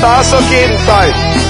That's taas o Kim?